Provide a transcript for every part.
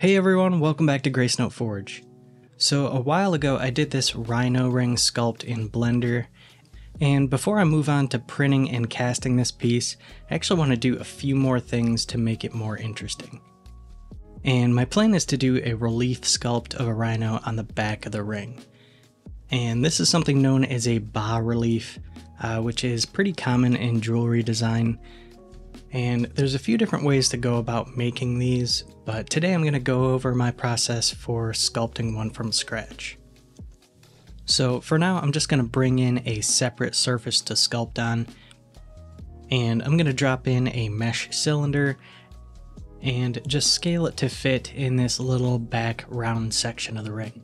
Hey everyone, welcome back to Grace Note Forge. So a while ago I did this rhino ring sculpt in Blender, and before I move on to printing and casting this piece, I actually want to do a few more things to make it more interesting. And my plan is to do a relief sculpt of a rhino on the back of the ring. And this is something known as a bas relief, uh, which is pretty common in jewelry design. And there's a few different ways to go about making these, but today I'm going to go over my process for sculpting one from scratch. So for now, I'm just going to bring in a separate surface to sculpt on, and I'm going to drop in a mesh cylinder and just scale it to fit in this little back round section of the ring.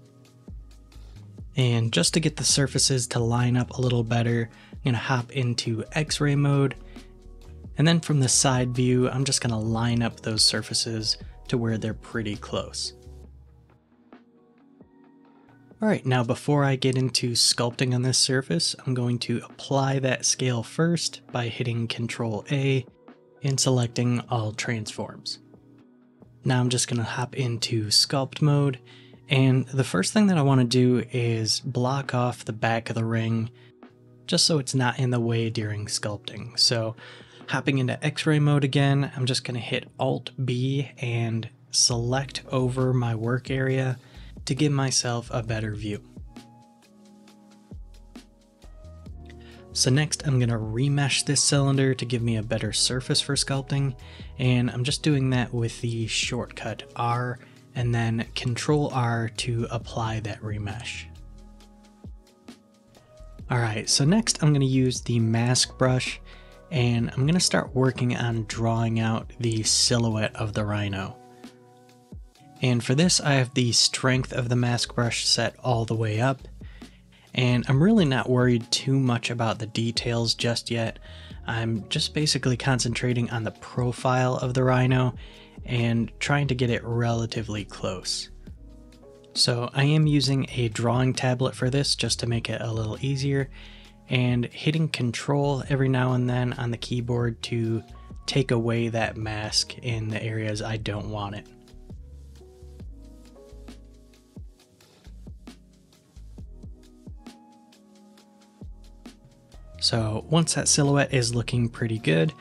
And just to get the surfaces to line up a little better, I'm going to hop into x-ray mode. And then from the side view, I'm just going to line up those surfaces to where they're pretty close. Alright, now before I get into sculpting on this surface, I'm going to apply that scale first by hitting Ctrl A and selecting all transforms. Now I'm just going to hop into sculpt mode and the first thing that I want to do is block off the back of the ring just so it's not in the way during sculpting. So hopping into x-ray mode again, I'm just going to hit Alt B and select over my work area to give myself a better view. So next I'm going to remesh this cylinder to give me a better surface for sculpting, and I'm just doing that with the shortcut R and then Control R to apply that remesh. Alright, so next I'm going to use the mask brush and I'm going to start working on drawing out the silhouette of the rhino. And for this I have the strength of the mask brush set all the way up and I'm really not worried too much about the details just yet. I'm just basically concentrating on the profile of the rhino and trying to get it relatively close. So I am using a drawing tablet for this just to make it a little easier and hitting control every now and then on the keyboard to take away that mask in the areas I don't want it. So once that silhouette is looking pretty good,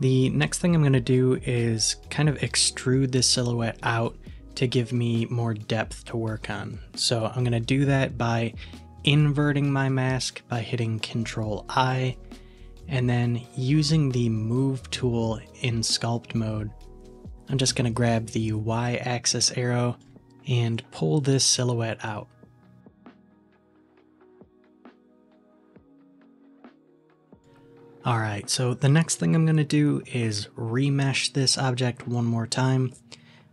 the next thing I'm going to do is kind of extrude this silhouette out to give me more depth to work on. So I'm going to do that by inverting my mask by hitting Control I and then using the move tool in sculpt mode. I'm just going to grab the Y axis arrow and pull this silhouette out. Alright, so the next thing I'm going to do is remesh this object one more time.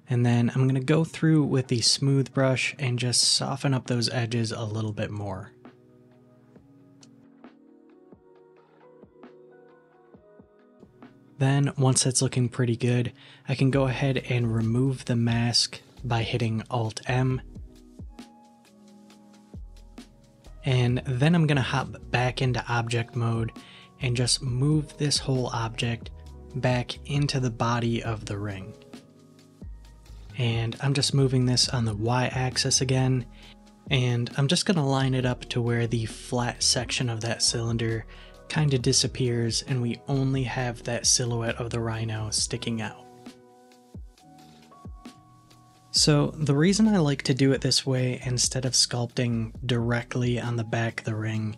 And then I'm going to go through with the smooth brush and just soften up those edges a little bit more. Then, once that's looking pretty good, I can go ahead and remove the mask by hitting Alt M. And then I'm to hop back into object mode and just move this whole object back into the body of the ring. And I'm just moving this on the Y axis again, and I'm just going to line it up to where the flat section of that cylinder kind of disappears and we only have that silhouette of the rhino sticking out. So the reason I like to do it this way instead of sculpting directly on the back of the ring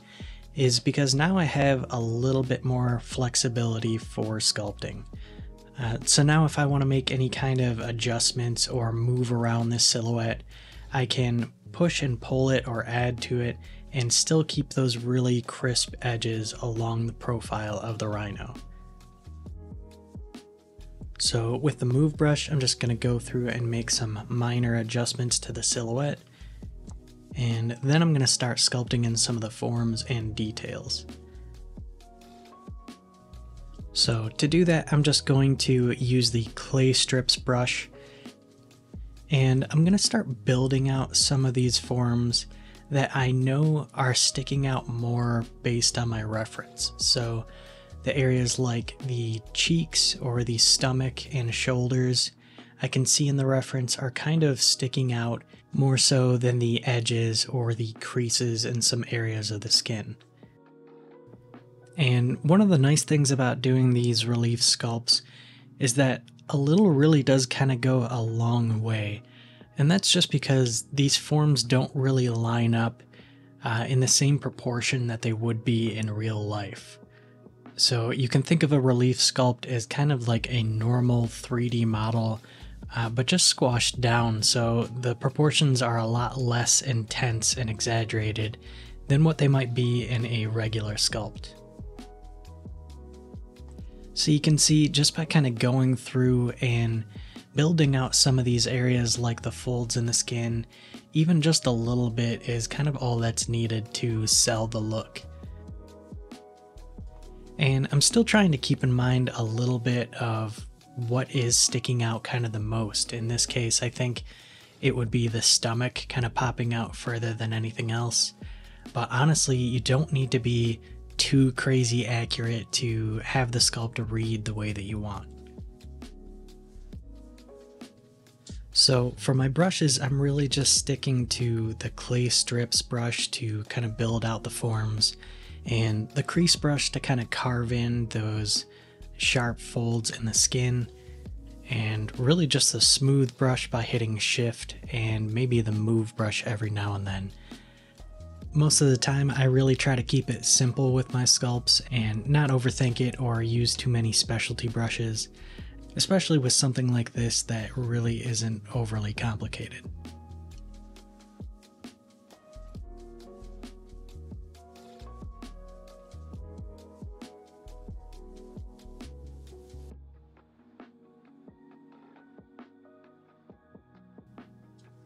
is because now I have a little bit more flexibility for sculpting. Uh, so now if I want to make any kind of adjustments or move around this silhouette, I can push and pull it or add to it and still keep those really crisp edges along the profile of the rhino. So with the move brush, I'm just going to go through and make some minor adjustments to the silhouette and then I'm going to start sculpting in some of the forms and details. So to do that, I'm just going to use the clay strips brush and I'm going to start building out some of these forms that I know are sticking out more based on my reference. So the areas like the cheeks or the stomach and shoulders, I can see in the reference are kind of sticking out more so than the edges or the creases in some areas of the skin. And one of the nice things about doing these relief sculpts is that a little really does kind of go a long way. And that's just because these forms don't really line up uh, in the same proportion that they would be in real life. So you can think of a relief sculpt as kind of like a normal 3D model, uh, but just squashed down, so the proportions are a lot less intense and exaggerated than what they might be in a regular sculpt. So you can see just by kind of going through and building out some of these areas like the folds in the skin, even just a little bit is kind of all that's needed to sell the look. And I'm still trying to keep in mind a little bit of what is sticking out kind of the most. In this case, I think it would be the stomach kind of popping out further than anything else. But honestly, you don't need to be too crazy accurate to have the sculpt read the way that you want. So for my brushes, I'm really just sticking to the clay strips brush to kind of build out the forms and the crease brush to kind of carve in those sharp folds in the skin and really just the smooth brush by hitting shift and maybe the move brush every now and then. Most of the time I really try to keep it simple with my sculpts and not overthink it or use too many specialty brushes, especially with something like this that really isn't overly complicated.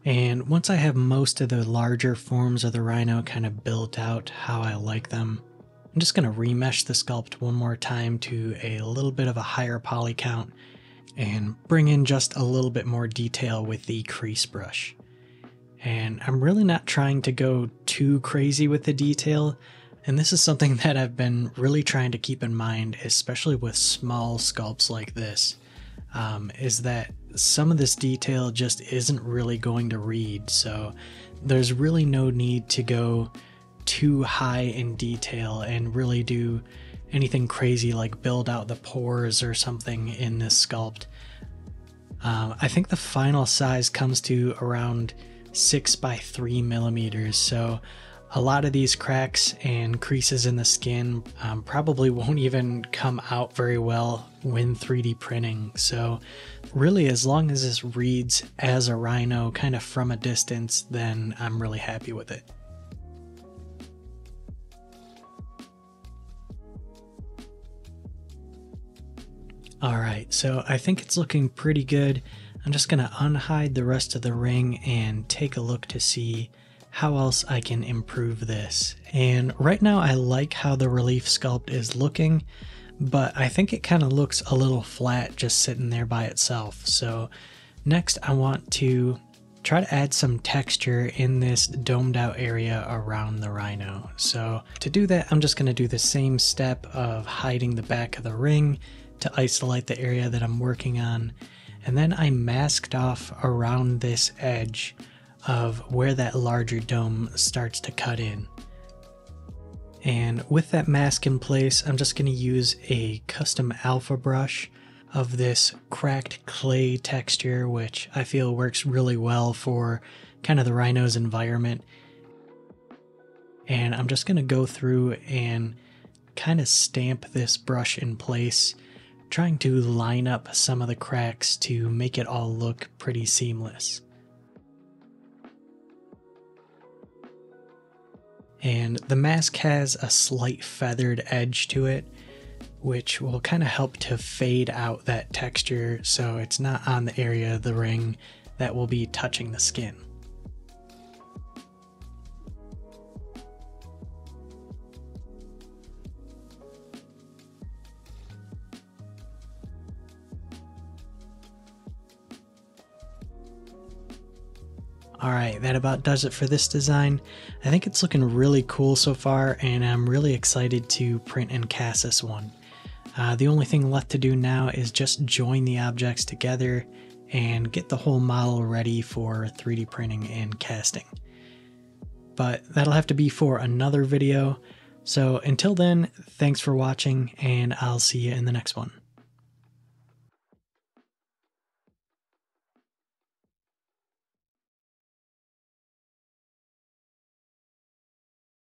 And once I have most of the larger forms of the rhino kind of built out how I like them, I'm just going to remesh the sculpt one more time to a little bit of a higher poly count and bring in just a little bit more detail with the crease brush. And I'm really not trying to go too crazy with the detail, and this is something that I've been really trying to keep in mind, especially with small sculpts like this, um, is that some of this detail just isn't really going to read, so there's really no need to go too high in detail and really do anything crazy like build out the pores or something in this sculpt. Um, I think the final size comes to around 6 by 3 millimeters, so a lot of these cracks and creases in the skin um, probably won't even come out very well when 3D printing. So, really, as long as this reads as a rhino kind of from a distance, then I'm really happy with it. Alright, so I think it's looking pretty good. I'm just to unhide the rest of the ring and take a look to see how else I can improve this. And right now I like how the relief sculpt is looking, but I think it kind of looks a little flat just sitting there by itself. So next I want to try to add some texture in this domed out area around the rhino. So to do that, I'm just gonna do the same step of hiding the back of the ring to isolate the area that I'm working on. And then I masked off around this edge of where that larger dome starts to cut in. And with that mask in place, I'm just going to use a custom alpha brush of this cracked clay texture, which I feel works really well for kind of the rhino's environment. And I'm just going to go through and kind of stamp this brush in place, trying to line up some of the cracks to make it all look pretty seamless. And the mask has a slight feathered edge to it which will kind of help to fade out that texture so it's not on the area of the ring that will be touching the skin. Alright, that about does it for this design. I think it's looking really cool so far and I'm really excited to print and cast this one. Uh, the only thing left to do now is just join the objects together and get the whole model ready for 3D printing and casting. But that'll have to be for another video. So until then, thanks for watching and I'll see you in the next one.